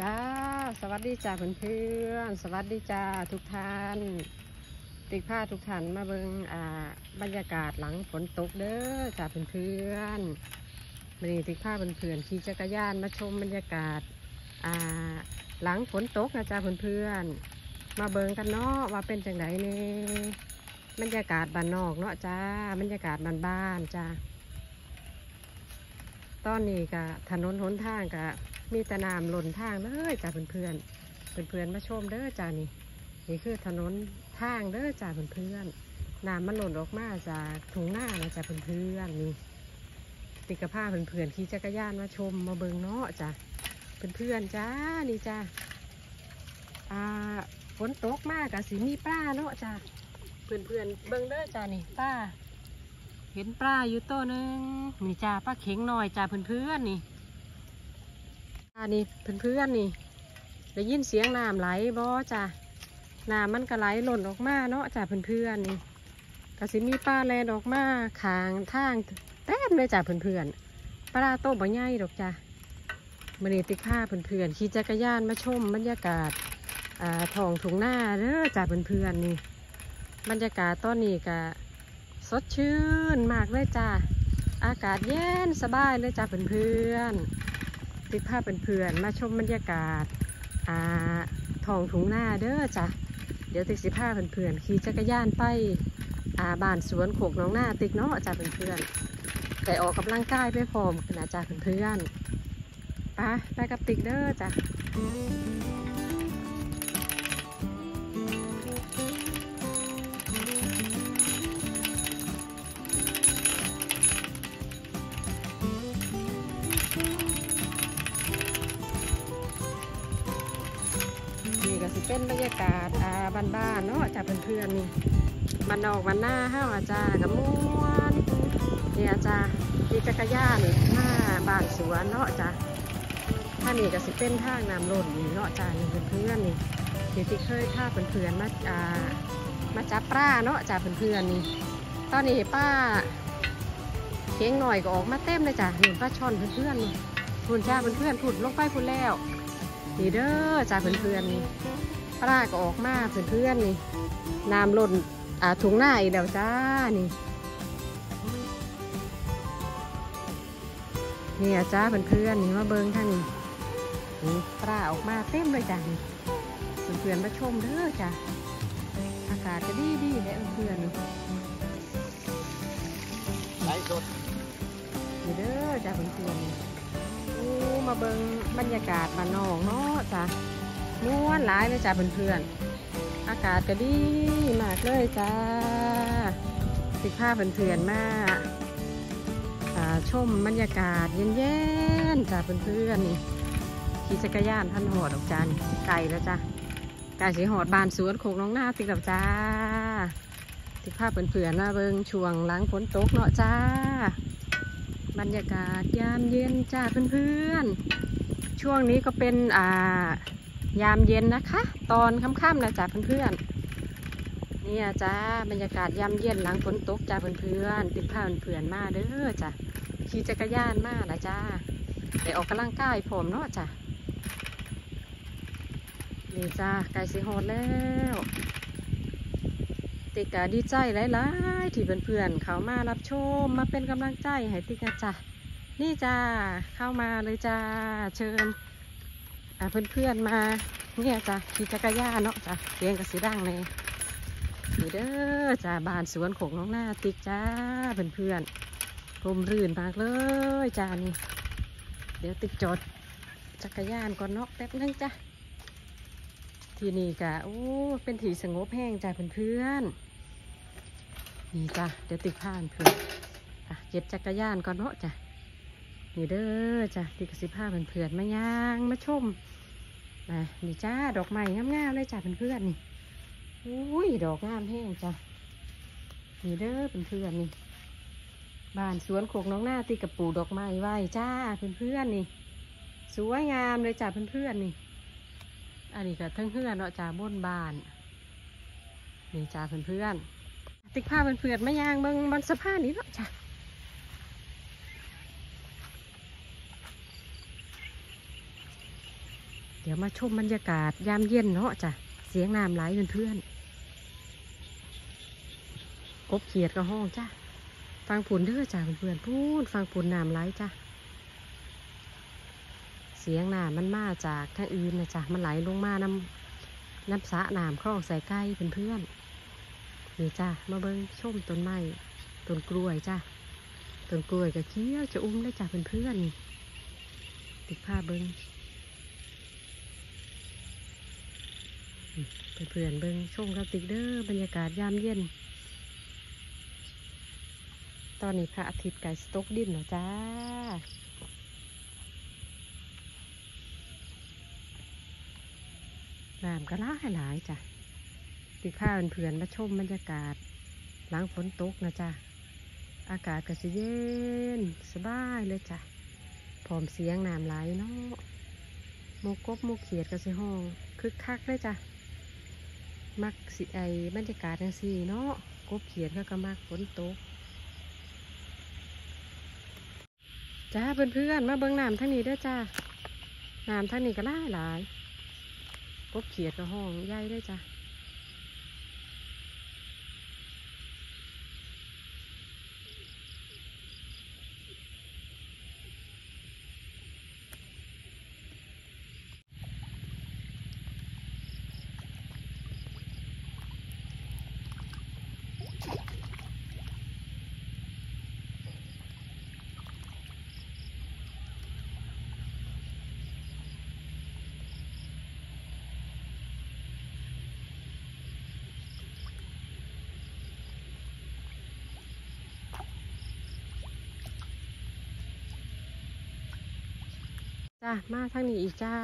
จ้า สวัสดีจ้าเพื่อนๆสวัสดีจ้าทุกท่าน ติกผ้าทุกท่านมาเบิงอ่าบรรยากาศหลังฝนตกเด้อจ้าเพื่อนๆวันนี้ติกผ้าเพื่อนๆขี่จักรยานมาชมบรรยากาศอ่าหลังฝนตกนะจ้าเพื่อนๆมาเบิงกันเนาะว่าเป็นจังไดเนี่บรรยากาศบ้านนอกเนาะจ้าบรรยากาศบ้านๆจ้า ตอนนี้ก็ถนนหนทางก็มีแต่น้ำหล่นทางเลยจ้าเพื่อนๆเพื่อนๆมาชมเด้อจ้านี่นี่คือถนนทางเด้อจ้าเพื่อนๆน้ำมันหล่นออกมาจากถุงหน้านะจ้าเพื่อนๆนี่ติดกระพ้าเพื่อนๆขี่จักรยานมาชมมาเบิงเนาะจ้าเพื่อนๆจ้านี่จ้าอ่าฝนตกมากกะสีมีป้าเนาะจ้าเพื่อนๆเบิงเด้อจ้านี่ป้า เห็นปลาอยู่ตัวหนึ่งนี่จ้าปลาเข็งหน่อยจ้าเพื่อนๆนี่ปลานี่เพื่อนๆนี่ได้ยินเสียงน้ำไหลบ่จ้าน้ำมันก็ไหลหล่นออกมาเนาะจ้าเพื่อนๆนี่ก็สิมีปลาแลนออกมาขางทางเต็มเลยจ้าเพื่อนๆปลาโตบ่ใหญ่ดอกจ้ามื่อนี้ติข้าเพื่อนๆขี่จักรยานมาชมบรรยากาศอ่าทองถุงหน้าเด้อจ้าเพื่อนๆนี่บรรยากาศตอนนี้ก็ สดชื่นมากเลยจ้าอากาศเย็นสบายเลยจ้าเพื่อนๆติดภาพเพื่อนๆมาชมบรรยากาศอ่าทองถุงหน้าเด้อจ้ะเดี๋ยวติดสิภาพเพื่อนๆขี่จักรยานไปอ่าบ้านสวนโขกน้องหน้าติดเนาะจ้าเพื่อนๆแต่ออกกำลังกายไปพร้อมกันนะจ้าเพื่อนๆไปไปกับติ๊กเด้อจ้ะ เป็นบรรยากาศบ้านๆเนาะจากเพื่อนๆนี่มันออกมันหน้าห้าวอาจารย์กับม้วนนี่อาจารย์มีจักรยานหน้าบ้านสวนเนาะจ้ะถ้านี่ก็สิเป็นทางน้ำล่นนี่เนาะจ้านี่เพื่อนๆนี่ที่ที่เคยพาเพื่อนๆมาอ่ามาจับปลาเนาะจ้าเพื่อนๆนี่ตอนนี้ป้าเค้งหน่อยก็ออกมาเต็มเลยจ้ะเห็นป้าช่อนเพื่อนๆนี่พุ่นจ้าเพื่อนๆผุดลงไปพุ่นแล้วนี่เด้อจ้าเพื่อนๆนี่ ปลาก็ออกมาเพื่อนๆนี่น้ำหล่นอ่าถุงหน้าอีกแล้วจ้านี่นี่อะจ้าเพื่อนๆนี่มาเบิ้งท่านี่นี่ปลาออกมาเต็มเลยจ้านี่เพื่อนๆมาชมเด้อจ้าอากาศจะดีดีๆเลยเพื่อนๆนี่ไลฟ์สดนี่เด้อจ้าเพื่อนๆโอ้มาเบิ้งบรรยากาศบ้านนอกเนาะจ้า ม้วนหลายเลยจ้าเพื่อนๆ อากาศก็ดีมากเลยจ้า สิผ้าเพื่อนๆมาอ่าชมบรรยากาศเย็นๆจ้าเพื่อนๆขี่จักรยานพันหอดออกจานไก่แล้วจ้าไก่สีหอดบานสวนโคกน้องหน้าติดกับจ้าสิผ้าเพื่อนๆมาเบิงช่วงล้างฝนตกเนาะจ้า บรรยากาศยามเย็นจ้าเพื่อนๆ ช่วงนี้ก็เป็นอ่า ยามเย็นนะคะ ตอนค่ำๆนะจ้าเพื่อนๆเนี่ยจ้าบรรยากาศยามเย็นหลังฝนตกจ้าเพื่อนๆติดผ้าเพื่อนๆมาเด้อจ้าขี่จักรยานมาละจ้าได้ออกกำลังกายผมเนาะจ้านี่จ้าไก่สีหอดแล้วติกาดีใจหลายๆที่เพื่อนๆเขามารับชมมาเป็นกำลังใจให้ติกนะจ้านี่จ้าเข้ามาเลยจ้าเชิญ เพื่อนๆมาเนี่ยจ้ะขี่จักรยานเนาะจ้ะเสียงกระสีดังเลยนี่เด้อจ้าบานสวนของน้องหน้าติ๊กจ้าเพื่อนๆร่มรื่นมากเลยจ้านี่เดี๋ยวติ๊กจอดจักรยานก่อนเนาะแป๊บนึงจ้ะที่นี่กะโอ้เป็นที่สงบแห้งจ้าเพื่อนๆนี่จ้ะเดี๋ยวติ๊กผ่านเพื่อนอะเก็บจักรยานก่อนเนาะจ้ะ นี่เด้อจ้ะติกสิผ้าเพื่อนๆมาย่างมาชมนะนี่จ้าดอกไม้งามๆเลยจ้ะเพื่อนๆนี่อุ้ยดอกงามแห้งจ้ะนี่เด้อเพื่อนๆนี่บ้านสวนโคกน้องหน้าติกับปูดอกไม้ไว้จ้าเพื่อนๆนี่ สวยงามเลยจ้ะเพื่อนๆนี่ อันนี้ก็ทั้งเพื่อนเนาะจ้าบนบ้านนี่จ้าเพื่อนๆติกผ้าเพื่อนๆมาย่างเบิ่งบนสะพานนี้เนาะจ้ะ เดี๋ยวมาชมบรรยากาศยามเย็นเนาะจ้ะ เสียงน้ำไหลเพื่อนๆกบเขียดก็ห้องจ้ะ ฟังผุนเด้อจ้ะเพื่อนๆพูนฟังผุนน้ำไหลจ้ะ เสียงน้ำมันมาจากทางอื่นนะจ้ะ มันไหลลงมาน้ำน้ำสะน้ำคลองใส่ใกล้เพื่อนๆนี่จ้ะ มาเบิ้งชมต้นไม้ต้นกล้วยจ้ะ ต้นกล้วยกับเคี้ยวจะอุ้มได้จ้ะเพื่อนๆนี่ติดผ้าเบิ้ง เพื่อนเบิ่งชมกับติกเด้อบรรยากาศยามเย็น ตอนนี้พระอาทิตย์ไก่สตกดินแล้วจ้าน้ำก็หลาหลายจ้ะติ๊กพาเพื่อนมาชมบรรยากาศ หลังฝนตกนะจ้ะอากาศก็สิเย็น สบายเลยจ้ะพร้อมเสียงน้ำไหลเนาะโมกบโมเขียดก็สิห้องคึกคักเลยจ้ะ มักสิไอบรรยากาศจังซี่เนาะกบเขียนก็ก็มักฝนตกจ้าเพื่อนๆมาเบิ้งน้ำทั้งนี้ด้อจ้าน้ำทั้งนี้ก็หลายหลายกบเขียดก็ห้องใหญ่ด้อจ้า จ้ามาทางนี้อีกจ้า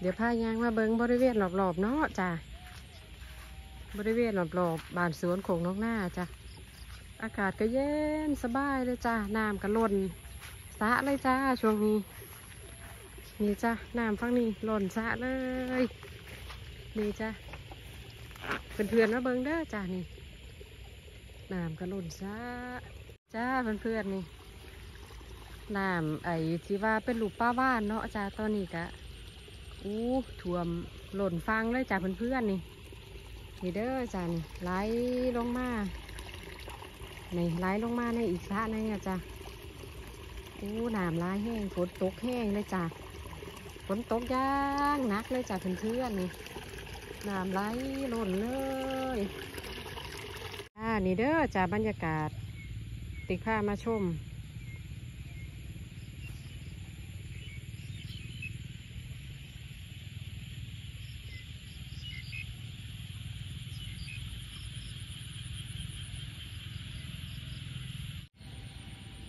เดี๋ยวพายางมาเบิงบริเวณรอบๆเนาะจ้าบริเวณรอบๆบ้านสวนของน้องหน้าจ้าอากาศก็เย็นสบายเลยจ้าน้ำก็ล้นสะเลยจ้าช่วงนี้ นี่จ้าน้ำฟังนี่หล่นสะเลย นี่จ้าเพื่อนๆมาเบิงเด้อจ้านี่น้ำก็ล่นสะจ้าเพื่อนๆนี่ น้ำไอ้ที่ว่าเป็นลูกป้าบ้านเนาะจ้าตอนนี้กะอู้ท่วมหล่นฟังเลยจ้าเพื่อนๆนี่นี่เด้อจ้านี่ไหลลงมานี่ไหลลงมาในอีกสระนึงอะจ้าอู้น้ำไหลแห้งฝนตกแห้งเลยจ้าฝนตกย่างหนักเลยจ้าเพื่อนๆนี่น้ำไหลหล่นเลยอ่านี่เด้อจ้าบรรยากาศติดผ้ามาชม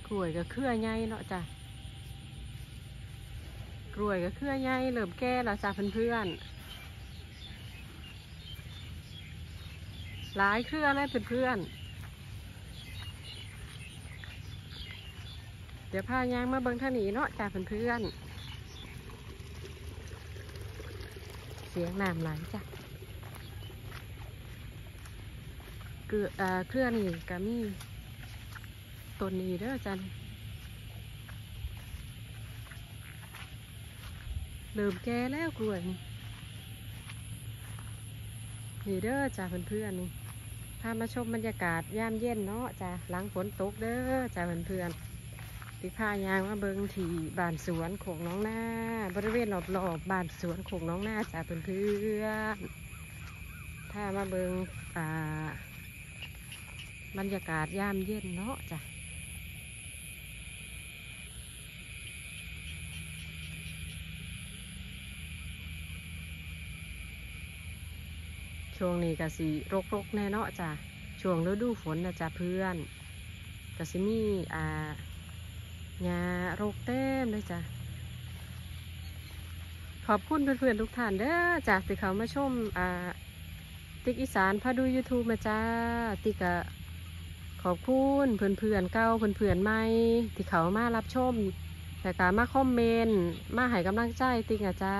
กล้วยก็เครือใหญ่เนาะจ้ะกล้วยก็เครือใหญ่เริ่มแก่แล้วจ้ะเพื่อนๆหลายเครือเลยเพื่อนๆเดี๋ยวพายางมาเบิ่งท่านีเนาะจ้ะเพื่อนๆเสียงน้ำไหลจ้ะเกลือเอ่อเครือนี่ก็มี ต้นนี้เด้อจันเริ่มแก่แล้วกล้วยนี่นี่เด้อจ้าเพื่อนๆนี่พามาชมบรรยากาศยามเย็นเนาะจ้าหลังฝนตกเด้อจ้าเพื่อนๆที่พายางมาเบิงที่บ้านสวนของน้องหน้า บริเวณรอบๆบบ้านสวนของน้องหน้าจ้าเพื่อนๆถ้ามาเบิงอ่าบรรยากาศยามเย็นเนาะจ้ะ ช่วงนี้ก็สิรกๆแน่เนาะจ้ะช่วงฤดูฝนนะจ้ะเพื่อนก็สิมีอ่าหญ้ารกเต็มเลยจ้ะขอบคุณเพื่อนๆทุกท่านเด้อจ้ะที่เขามาชมอ่าติ๊กอีสานพาดู YouTube มาจ้าติ๊กอะขอบคุณเพื่อนๆเก่าเพื่อนๆใหม่ที่เขามารับชมแต่การมาคอมเมนต์มาให้กำลังใจติ๊กอะจ้า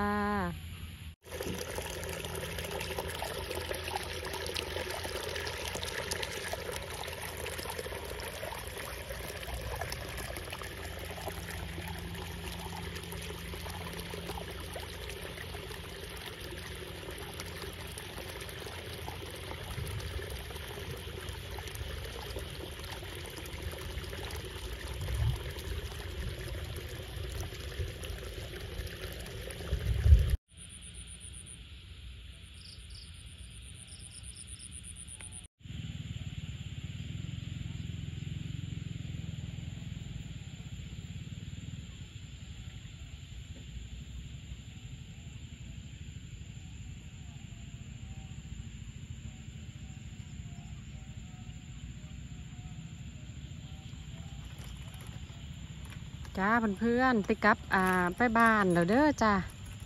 จ้าเพื่อนๆไปกับอ่าไปบ้านแล้วเด้อจ้า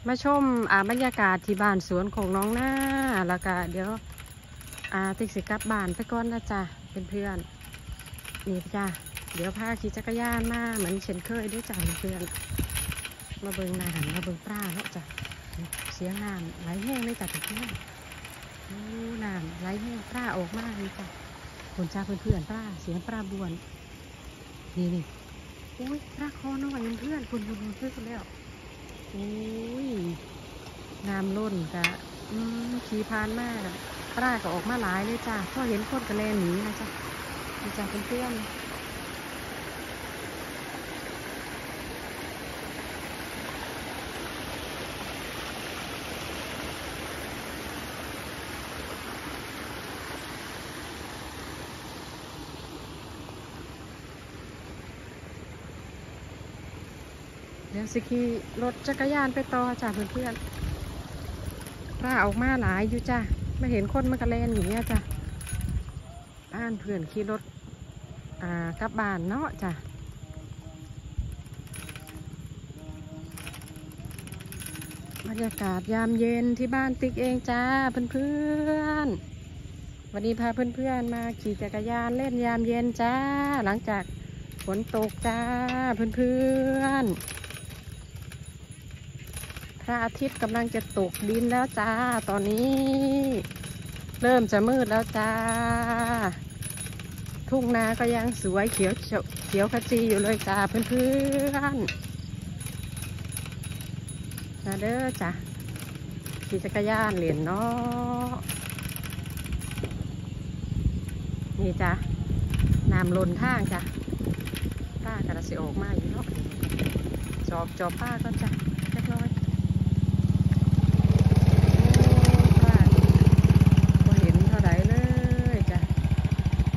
มาชมอ่าบรรยากาศที่บ้านสวนของน้องหน้าแล้วก็เดี๋ยวอ่าติ๊กสิกับบ้านไปก่อนนะจ้าเพื่อนๆนี่จ้าเดี๋ยวพาขี่จักรยานมาเหมือนเช่นเคยด้วยจ้าเพื่อนมาเบิงน้ำมาเบิงปลาเนาะจ้าเสียงน้ำไหลแห้งเลยจ้าเพื่อนๆโอ้น้ำไหลแห้งปลาออกมากเลยจ้าคนจ้าเพื่อนๆปลาเสียงปลาบวนนี่นี่ อุ้ยรากคอน้อยเพื่อนคุณคุณเพื่อนกันแล้วอุ้ยน้ำล้นกะขี่พานมากอะปลาก็ออกมาหลายเลยจ้ะพอเห็นคนกระเลนหนีนะจ้ะดีจ้ะเพื่อนๆ เดี๋ยวสิขี่รถจักรยานไปต่อจ้าเพื่อนๆปลาออกมาหลายอยู่จ้าไม่เห็นคนมันกระแลนหนีอะจ้ะบ้านเพื่อนขี่รถอ่ากลับบ้านเนาะจ้ะบรรยากาศยามเย็นที่บ้านติ๊กเองจ้าเพื่อนๆวันนี้พาเพื่อนๆมาขี่จักรยานเล่นยามเย็นจ้า หลังจากฝนตกจ้าเพื่อนๆ พระอาทิตย์กำลังจะตกดินแล้วจ้า ตอนนี้ เริ่มจะมืดแล้วจ้า ทุ่งนาก็ยังสวยเขียวเขียวขจีอยู่เลยจ้าเพื่อนๆมาเด้อจ้ะขี่จักรยานเหรียญเนาะนี่จ้ะน้ำล้นทางจ้ะป้ากระสิออกมาอยู่เนาะจอบจอบป้าก่อนจ้ะเรียบร้อยโอ้ป้าบ่เห็นเท่าไหรเลยจ้ะ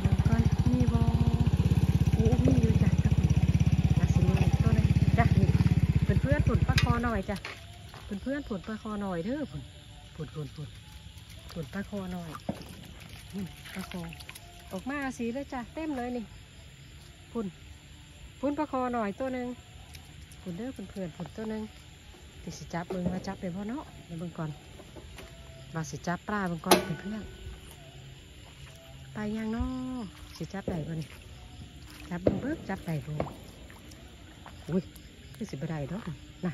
มันก็มีบอโอ้มีอยู่จ้ะครับอาสิมีตัวนึงจ้ะนี่เพื่อนๆผุดปลาคอหน่อยจ้ะเพื่อนเพื่อนๆผุดปลาคอหน่อยเด้อผุดผุดผุดผุดผุดปลาคอหน่อยนี่ปลาคอออกมาสีเลยจ้ะเต็มเลยนี่พุ่นพุ่นปลาคอหน่อยตัวหนึ่งผุดเด้อเพื่อนเพื่อนๆผุดตัวหนึ่งติสิจับเบิ่งมาจับเป็นพ่อเนาะเดี๋ยวเบิ่งก่อนมาสิจับปลาเบิ่งก่อนเพื่อนเพื่อนๆไปยังเนาะสิจับได้บ่นี่จับเบิ่งเบิ่งจับได้บ่อุ้ย คือสิบได้ดอกน่ะ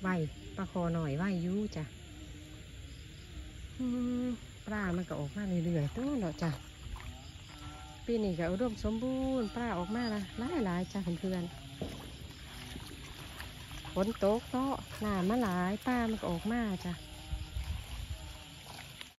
ไหวปลาคอหน่อยไหวยูจ้ะปลามันก็ออกมาเรื่อยๆตัวเนาะจ้ะปีนี้ก็อุดมสมบูรณ์ปลาออกมาละหลายหลายๆจ้ะเพื่อนๆฝนตกเนาะน้ำมาหลายปลามันก็ออกมาจ้ะ